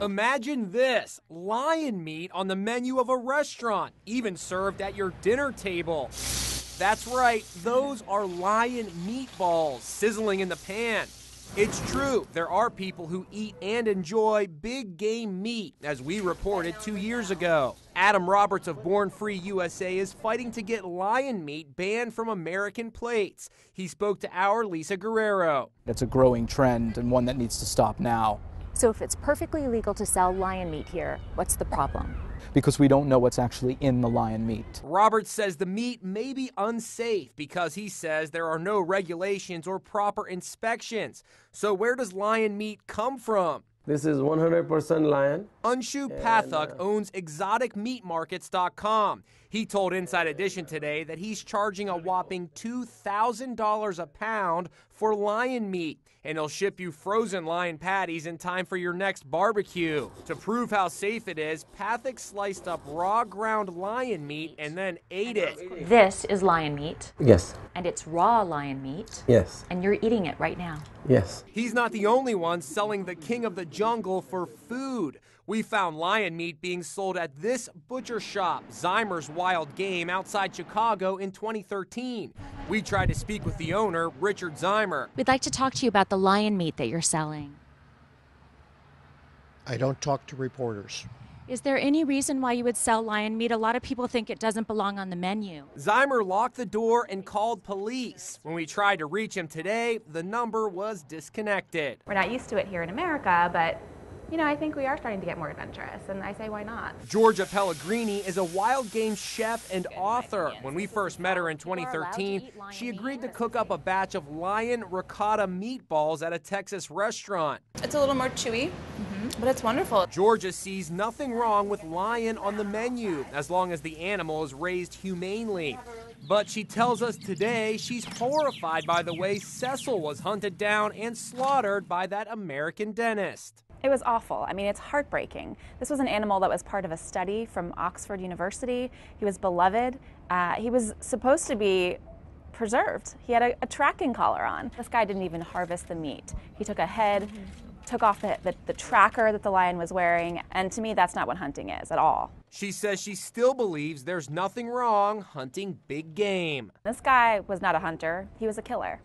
Imagine this lion meat on the menu of a restaurant, even served at your dinner table. That's right, those are lion meatballs sizzling in the pan. It's true, there are people who eat and enjoy big game meat, as we reported two years ago. Adam Roberts of Born Free USA is fighting to get lion meat banned from American plates. He spoke to our Lisa Guerrero. It's a growing trend and one that needs to stop now. So, if it's perfectly legal to sell lion meat here, what's the problem? Because we don't know what's actually in the lion meat. Roberts says the meat may be unsafe because he says there are no regulations or proper inspections. So, where does lion meat come from? This is 100% lion. Anshu Pathak uh, owns exoticmeatmarkets.com. He told Inside Edition today that he's charging a whopping $2,000 a pound for lion meat, and he'll ship you frozen lion patties in time for your next barbecue. To prove how safe it is, Pathak sliced up raw ground lion meat and then ate it. This is lion meat, Yes. And it's raw lion meat, Yes. and you're eating it right now. Yes. He's not the only one selling the king of the jungle for food. We found lion meat being sold at this butcher shop, Czimer's Wild Game, outside Chicago in 2013. We tried to speak with the owner, Richard Czimer. We'd like to talk to you about the lion meat that you're selling. I don't talk to reporters. Is there any reason why you would sell lion meat? A lot of people think it doesn't belong on the menu. Czimer locked the door and called police. When we tried to reach him today, the number was disconnected. We're not used to it here in America, but you know, I think we are starting to get more adventurous, and I say, why not? Georgia Pellegrini is a wild game chef and author. When we first met her in 2013, she agreed to cook up a batch of lion ricotta meatballs at a Texas restaurant. It's a little more chewy, but it's wonderful. Georgia sees nothing wrong with lion on the menu as long as the animal is raised humanely. But she tells us today she's horrified by the way Cecil was hunted down and slaughtered by that American dentist. It was awful. I mean, it's heartbreaking. This was an animal that was part of a study from Oxford University. He was beloved. Uh, he was supposed to be preserved. He had a, a tracking collar on. This guy didn't even harvest the meat. He took a head, took off the, the, the tracker that the lion was wearing. And to me, that's not what hunting is at all. She says she still believes there's nothing wrong hunting big game. This guy was not a hunter, he was a killer.